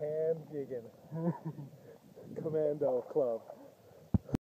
Ham Hand jigging. Commando club.